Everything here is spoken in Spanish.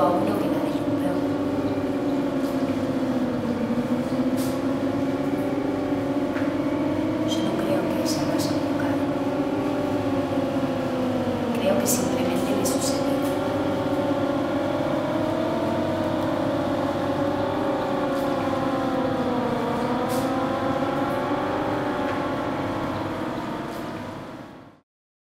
a uno que la desnuda. Yo no creo que esa casa nunca. Creo que sí.